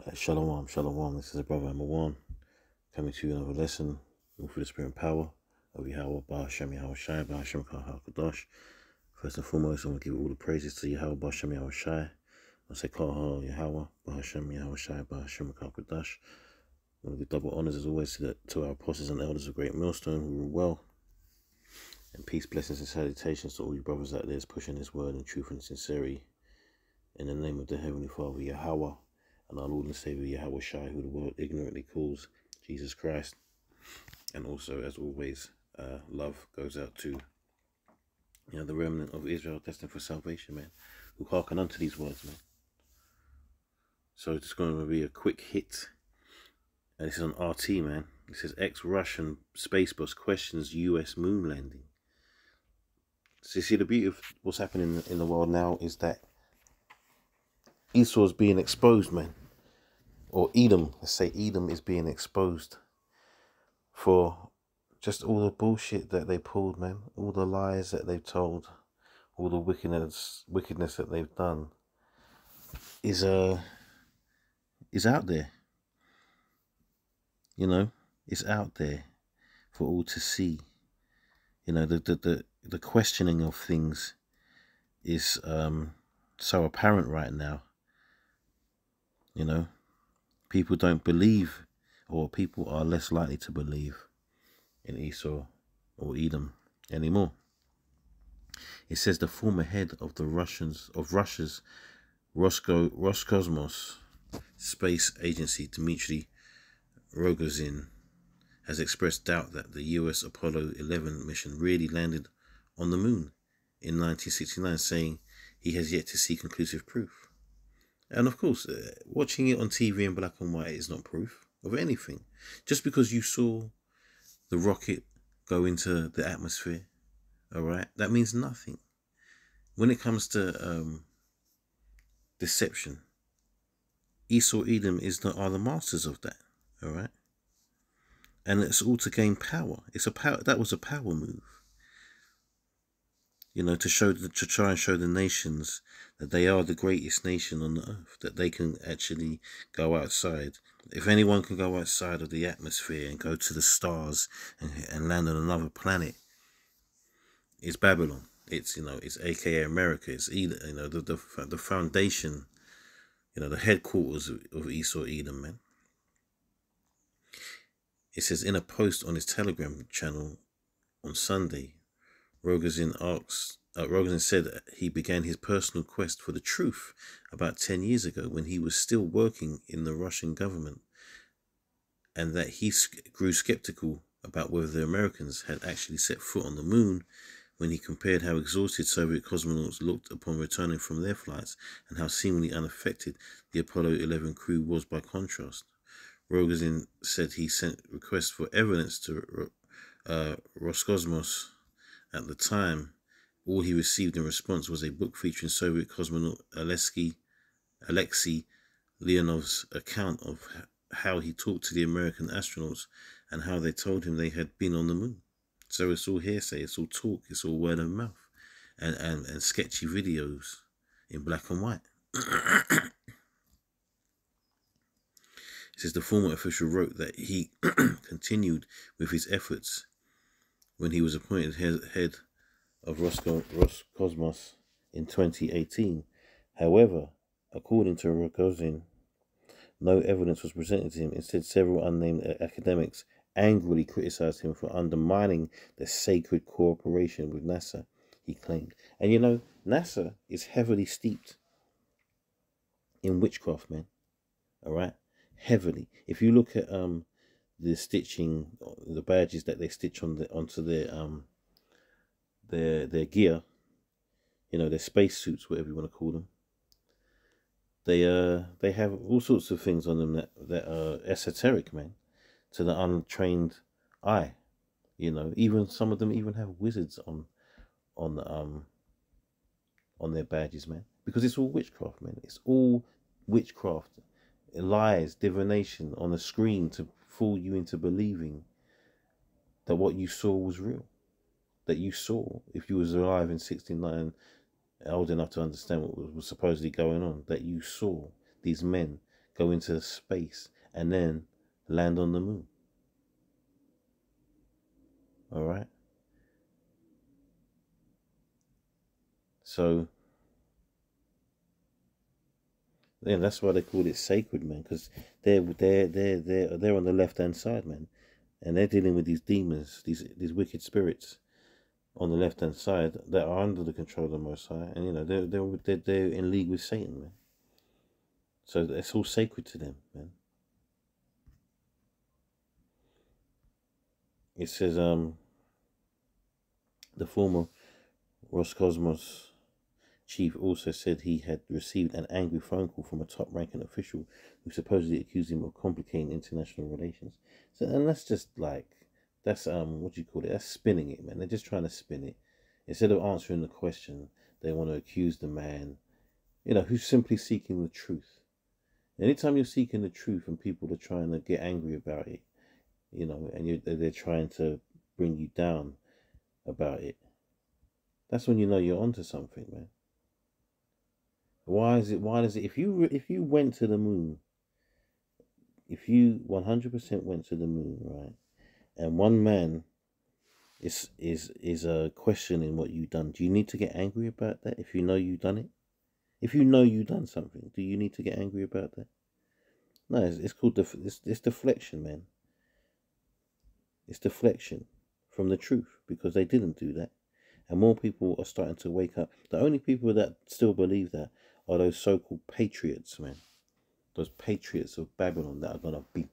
Uh, shalom, shalom. This is a brother number one coming to you another lesson through the spirit and power of Yahweh, Bahashem Yahweh Shai. First and foremost, I want to give all the praises to Yahweh, Bahashem Yahweh Shai. I say Kaha Yahweh, Bahashem Yahweh Shai, Kadosh. I want to give double honors as always to, the, to our apostles and elders of Great Millstone who rule well. And peace, blessings, and salutations to all you brothers out there pushing this word in truth and sincerity. In the name of the Heavenly Father, Yahweh and our Lord and Savior Yahweh Shai, who the world ignorantly calls Jesus Christ. And also, as always, uh, love goes out to you know the remnant of Israel destined for salvation, man, who hearken unto these words, man. So it's going to be a quick hit. And this is on RT, man. It says ex-Russian space bus questions U.S. moon landing. So you see, the beauty of what's happening in the world now is that Esau's being exposed, man or Edom, let's say Edom is being exposed for just all the bullshit that they pulled, man, all the lies that they've told, all the wickedness wickedness that they've done is uh is out there. You know, it's out there for all to see. You know, the the the, the questioning of things is um so apparent right now. You know, people don't believe, or people are less likely to believe in Esau or Edom anymore. It says the former head of the Russians of Russia's Rosco, Roscosmos space agency, Dmitry Rogozin, has expressed doubt that the US Apollo 11 mission really landed on the moon in 1969, saying he has yet to see conclusive proof. And of course, uh, watching it on TV in black and white is not proof of anything. Just because you saw the rocket go into the atmosphere, all right, that means nothing. When it comes to um, deception, Esau Edom is the, are the masters of that, all right? And it's all to gain power. It's a power that was a power move you know, to show the, to try and show the nations that they are the greatest nation on the earth, that they can actually go outside. If anyone can go outside of the atmosphere and go to the stars and, and land on another planet, it's Babylon. It's you know, it's AKA America. It's either you know the the the foundation, you know, the headquarters of, Esau Edom, man. It says in a post on his Telegram channel on Sunday, Rogozin asks, uh, Rogozin said he began his personal quest for the truth about 10 years ago when he was still working in the Russian government and that he grew skeptical about whether the Americans had actually set foot on the moon when he compared how exhausted Soviet cosmonauts looked upon returning from their flights and how seemingly unaffected the Apollo 11 crew was by contrast. Rogozin said he sent requests for evidence to uh, Roscosmos at the time, all he received in response was a book featuring Soviet cosmonaut Alexei, Alexei Leonov's account of how he talked to the American astronauts and how they told him they had been on the moon. So it's all hearsay, it's all talk, it's all word of mouth and, and, and sketchy videos in black and white. it says the former official wrote that he continued with his efforts when he was appointed head, head of Rosco, Roscosmos in 2018. However, according to Rogozin, no evidence was presented to him. Instead, several unnamed academics angrily criticized him for undermining the sacred cooperation with NASA, he claimed. And you know, NASA is heavily steeped in witchcraft, man. All right? Heavily. If you look at um the stitching, the badges that they stitch on the onto their um their their gear, you know, their space suits, whatever you want to call them. They uh they have all sorts of things on them that that are esoteric, man, to the untrained eye. You know, even some of them even have wizards on on um on their badges, man, because it's all witchcraft, man. It's all witchcraft, lies, divination on a screen to fool you into believing that what you saw was real. That you saw, if you was alive in 69, old enough to understand what was supposedly going on, that you saw these men go into space, and then land on the moon. All right. So, yeah, that's why they call it sacred, man, because they're they're they're they're they're on the left hand side, man, and they're dealing with these demons, these these wicked spirits on the left hand side that are under the control of the Most High, and you know they're they're, they're in league with Satan, man. So it's all sacred to them, man. It says um the former Roscosmos chief also said he had received an angry phone call from a top ranking official who supposedly accused him of complicating international relations. So and that's just like that's um what you call it? That's spinning it, man. They're just trying to spin it. Instead of answering the question, they want to accuse the man, you know, who's simply seeking the truth. Anytime you're seeking the truth and people are trying to get angry about it, you know, and you they're trying to bring you down about it, that's when you know you're onto something, man. Why is it? Why does it? If you if you went to the moon, if you one hundred percent went to the moon, right, and one man is is is a uh, questioning what you've done, do you need to get angry about that? If you know you've done it, if you know you've done something, do you need to get angry about that? No, it's, it's called def- it's, it's deflection, man. It's deflection from the truth because they didn't do that. And more people are starting to wake up. The only people that still believe that are those so called patriots, man. Those patriots of Babylon that are going to be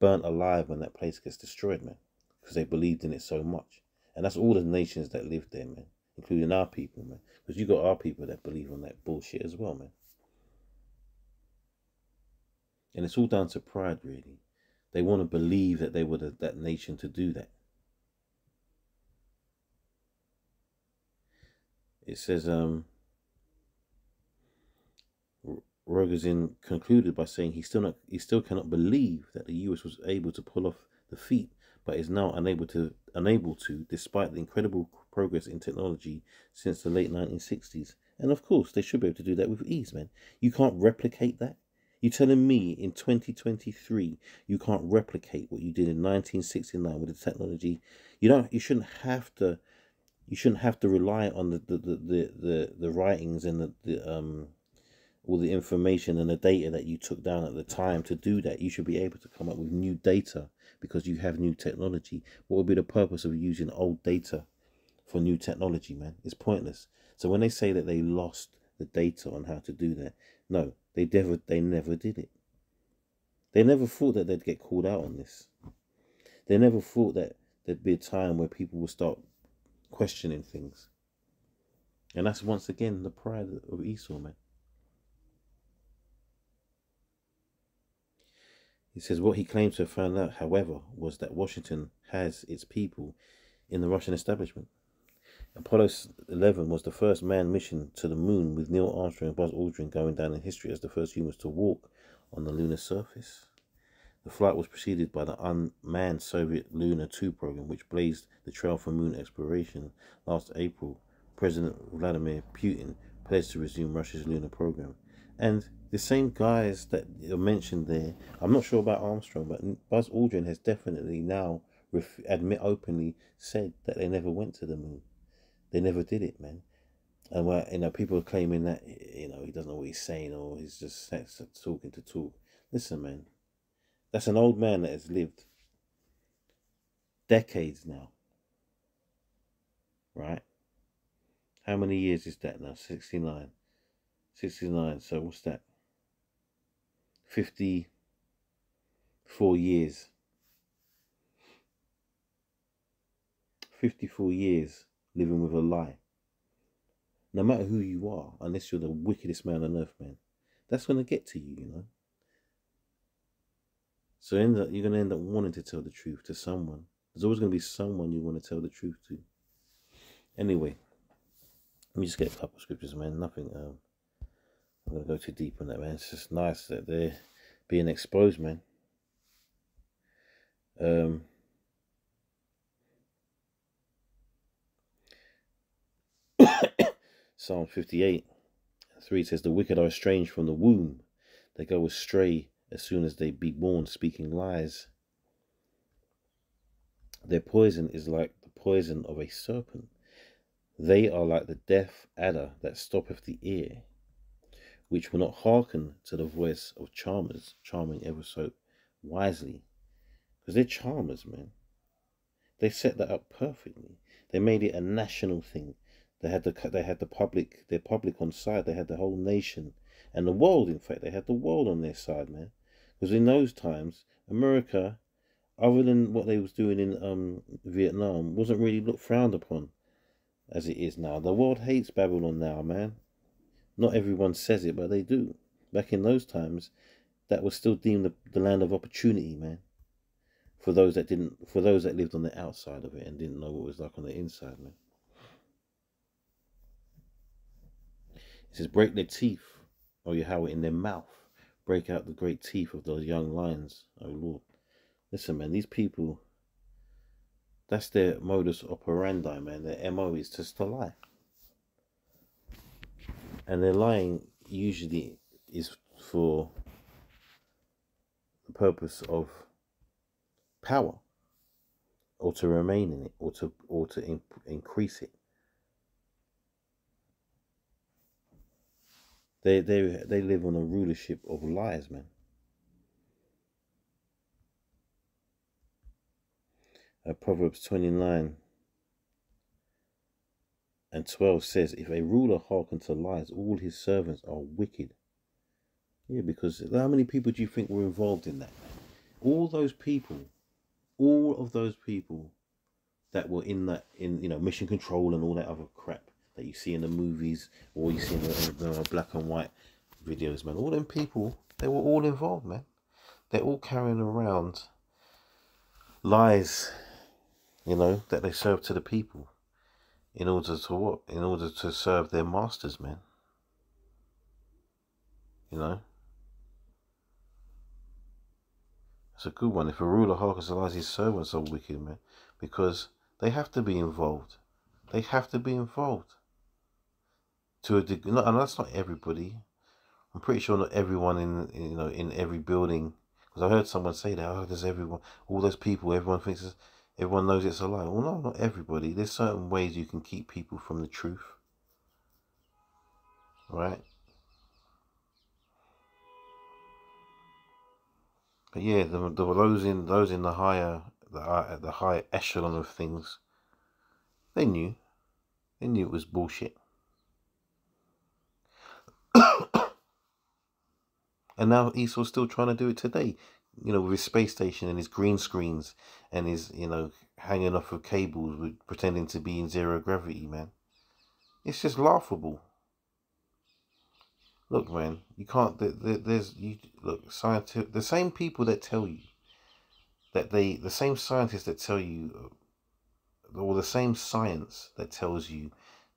burnt alive when that place gets destroyed, man. Because they believed in it so much. And that's all the nations that lived there, man. Including our people, man. Because you got our people that believe on that bullshit as well, man. And it's all down to pride, really. They want to believe that they were the, that nation to do that. It says, um, Rogozin concluded by saying he still not he still cannot believe that the US was able to pull off the feat, but is now unable to unable to, despite the incredible progress in technology since the late 1960s. And of course, they should be able to do that with ease, man. You can't replicate that. You're telling me in 2023 you can't replicate what you did in 1969 with the technology? You don't. You shouldn't have to. You shouldn't have to rely on the the the the, the, the writings and the, the um all the information and the data that you took down at the time to do that. You should be able to come up with new data because you have new technology. What would be the purpose of using old data for new technology, man? It's pointless. So when they say that they lost the data on how to do that, no, they never they never did it. They never thought that they'd get called out on this. They never thought that there'd be a time where people would start questioning things. And that's once again the pride of Esau, man. He says what he claims to have found out, however, was that Washington has its people in the Russian establishment. Apollo 11 was the first manned mission to the moon, with Neil Armstrong and Buzz Aldrin going down in history as the first humans to walk on the lunar surface. The flight was preceded by the unmanned Soviet Luna 2 program, which blazed the trail for moon exploration. Last April, President Vladimir Putin pledged to resume Russia's lunar program. And the same guys that are mentioned there, I'm not sure about Armstrong, but Buzz Aldrin has definitely now ref- admit openly said that they never went to the moon. They never did it, man. And where you know people are claiming that you know he doesn't know what he's saying or he's just talking to talk. Listen, man, that's an old man that has lived decades now. Right? How many years is that now? 69. 69. So what's that? 54 years. 54 years living with a lie. No matter who you are, unless you're the wickedest man on earth, man, that's going to get to you, you know. So end up, you're going to end up wanting to tell the truth to someone. There's always going to be someone you want to tell the truth to. Anyway, let me just get a couple of scriptures, man. Nothing um, I'm gonna go too deep on that, man. It's just nice that they're being exposed, man. Um, Psalm 58 3 says, The wicked are estranged from the womb. They go astray as soon as they be born, speaking lies. Their poison is like the poison of a serpent. They are like the deaf adder that stoppeth the ear, which will not hearken to the voice of charmers, charming ever so wisely. Because they're charmers, man. They set that up perfectly. They made it a national thing. They had the they had the public their public on side. They had the whole nation and the world. In fact, they had the world on their side, man. Because in those times, America, other than what they was doing in um Vietnam, wasn't really looked frowned upon as it is now. The world hates Babylon now, man. Not everyone says it, but they do. Back in those times, that was still deemed the, the land of opportunity, man. For those that didn't for those that lived on the outside of it and didn't know what it was like on the inside man. It says break their teeth or you have it in their mouth. Break out the great teeth of those young lions oh lord. Listen man these people that's their modus operandi man. Their mo is just to lie and their lying usually is for the purpose of power or to remain in it or to or to in, increase it. They they they live on a rulership of lies man. Uh, proverbs 29 and 12 says if a ruler hearken to lies all his servants are wicked. Yeah because how many people do you think were involved in that all those people all of those people that were in that in you know mission control and all that other crap that you see in the movies or you see in the, in the uh, black and white videos man. All them people they were all involved man. They're all carrying around lies you know that they serve to the people in order to what in order to serve their masters man you know It's a good one. If a ruler hearkens to his servants are wicked, man, because they have to be involved. They have to be involved. To a degree, and that's not everybody. I'm pretty sure not everyone in you know in every building. Because I heard someone say that. Oh, there's everyone, all those people. Everyone thinks, everyone knows it's a lie. Well, no, not everybody. There's certain ways you can keep people from the truth. Right. But yeah, there, were those in those in the higher the uh, the higher echelon of things. They knew, they knew it was bullshit. and now Esau's still trying to do it today. You know, with his space station and his green screens and his you know hanging off of cables, with pretending to be in zero gravity, man. It's just laughable look, man, you can't. there's you look scientific. The same people that tell you that they, the same scientists that tell you, uh, or the same science that tells you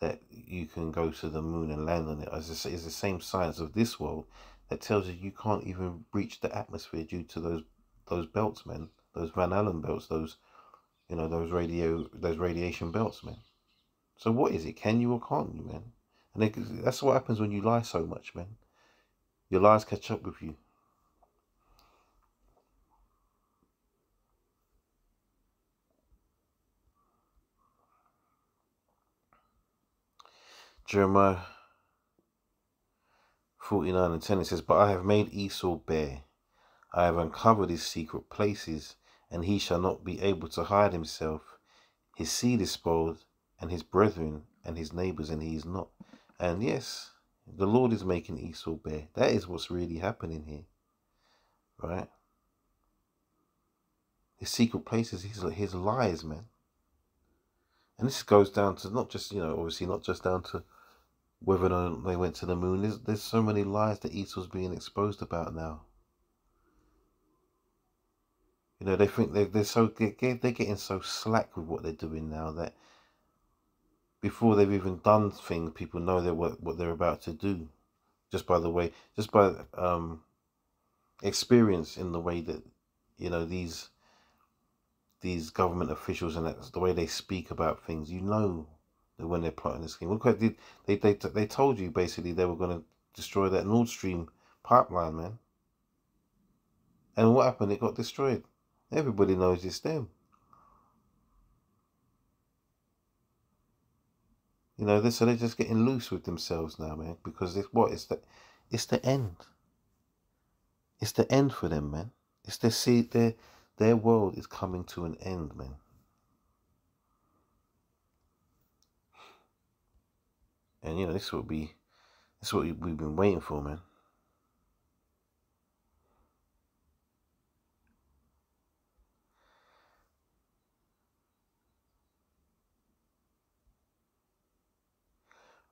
that you can go to the moon and land on it, as is the same science of this world that tells you you can't even reach the atmosphere due to those those belts, man. Those Van Allen belts, those you know those radio those radiation belts, man. So what is it? Can you or can't you, man? And they, that's what happens when you lie so much, man. Your lies catch up with you. Jeremiah 49 and 10 it says, But I have made Esau bare. I have uncovered his secret places, and he shall not be able to hide himself. His seed is spoiled, and his brethren and his neighbors, and he is not. And yes, the Lord is making Esau bare. That is what's really happening here. Right? His secret places, his, his lies, man. And this goes down to not just, you know, obviously not just down to whether or not they went to the moon. There's, there's so many lies that Esau's being exposed about now. You know, they think they're, they're so, they're getting so slack with what they're doing now that before they've even done things, people know they what what they're about to do, just by the way, just by um, experience in the way that you know these these government officials and that's the way they speak about things. You know when they're plotting this scheme. Look what did they they they told you basically they were going to destroy that Nord Stream pipeline, man. And what happened? It got destroyed. Everybody knows it's them. You know, they so they're just getting loose with themselves now, man. Because it's what? It's the, it's the end. It's the end for them, man. It's their see their their world is coming to an end, man. And you know, this will be this is what we've been waiting for, man.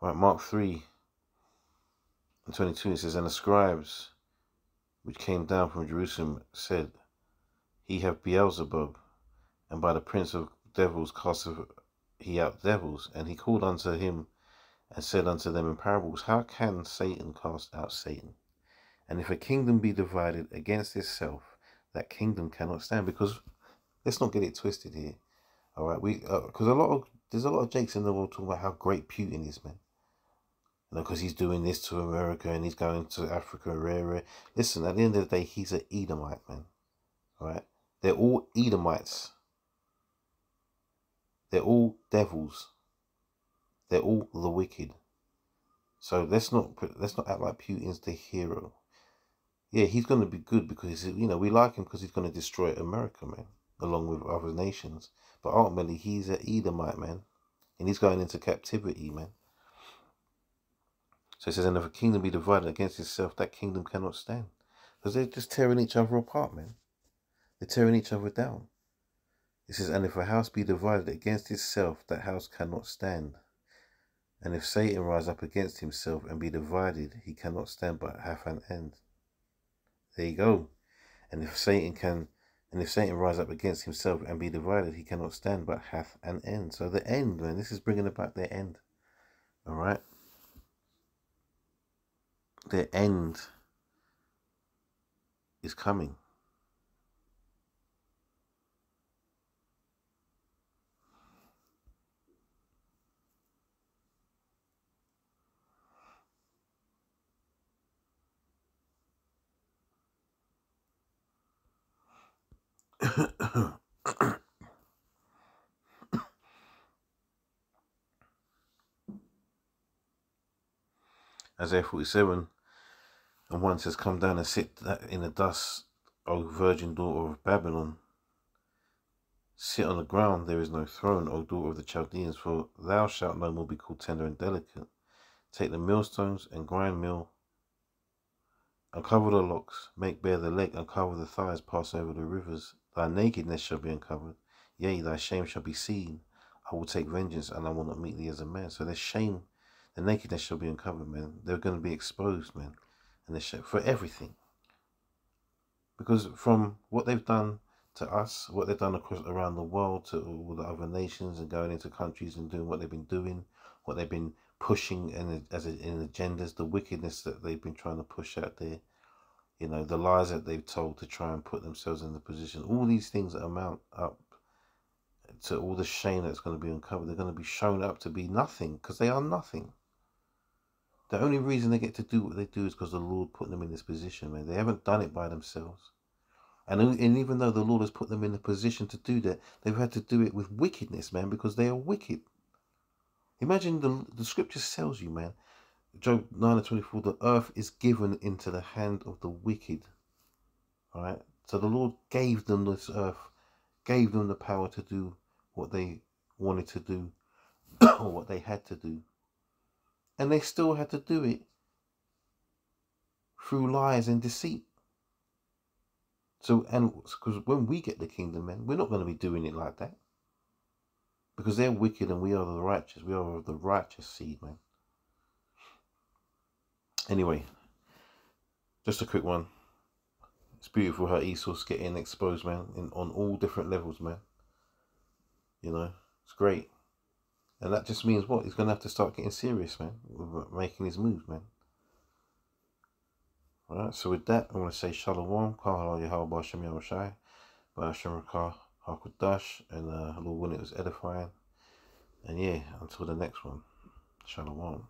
Right, Mark 3 and 22, it says, And the scribes which came down from Jerusalem said, He have Beelzebub, and by the prince of devils casteth he out devils. And he called unto him and said unto them in parables, How can Satan cast out Satan? And if a kingdom be divided against itself, that kingdom cannot stand. Because let's not get it twisted here. All right, we because uh, a lot of there's a lot of jakes in the world talking about how great Putin is, man you know, because he's doing this to America and he's going to Africa, rare. Listen, at the end of the day, he's an Edomite, man. All right? They're all Edomites. They're all devils. They're all the wicked. So let's not let's not act like Putin's the hero. Yeah, he's going to be good because you know we like him because he's going to destroy America, man, along with other nations. But ultimately, he's an Edomite, man, and he's going into captivity, man. So it says, and if a kingdom be divided against itself, that kingdom cannot stand. Because they're just tearing each other apart, man. They're tearing each other down. It says, and if a house be divided against itself, that house cannot stand. And if Satan rise up against himself and be divided, he cannot stand but hath an end. There you go. And if Satan can, and if Satan rise up against himself and be divided, he cannot stand but hath an end. So the end, man, this is bringing about their end. All right the end is coming. Isaiah 47 and one says, Come down and sit in the dust, O virgin daughter of Babylon. Sit on the ground, there is no throne, O daughter of the Chaldeans, for thou shalt no more be called tender and delicate. Take the millstones and grind mill, uncover the locks, make bare the leg, uncover the thighs, pass over the rivers. Thy nakedness shall be uncovered, yea, thy shame shall be seen. I will take vengeance, and I will not meet thee as a man. So there's shame, the nakedness shall be uncovered, man. They're going to be exposed, man and the show for everything. Because from what they've done to us, what they've done across around the world to all the other nations and going into countries and doing what they've been doing, what they've been pushing and as in agendas, the wickedness that they've been trying to push out there, you know, the lies that they've told to try and put themselves in the position, all these things that amount up to all the shame that's going to be uncovered, they're going to be shown up to be nothing because they are nothing. The only reason they get to do what they do is because the Lord put them in this position, man. They haven't done it by themselves. And, and even though the Lord has put them in the position to do that, they've had to do it with wickedness, man, because they are wicked. Imagine the, the scripture tells you, man, Job 9 and 24, the earth is given into the hand of the wicked. All right? So the Lord gave them this earth, gave them the power to do what they wanted to do, or what they had to do and they still had to do it through lies and deceit. So, and because when we get the kingdom, man, we're not going to be doing it like that. Because they're wicked and we are the righteous. We are the righteous seed, man. Anyway, just a quick one. It's beautiful how Esau's getting exposed, man, in, on all different levels, man. You know, it's great. And that just means what? He's going to have to start getting serious, man, with making his moves, man. Alright, so with that, I'm going to say Shalom, Kahal Yahweh Shem Yahushai, Ba'ashem Rakah HaKudash, and uh, Lord, when it was edifying. And yeah, until the next one, Shalom.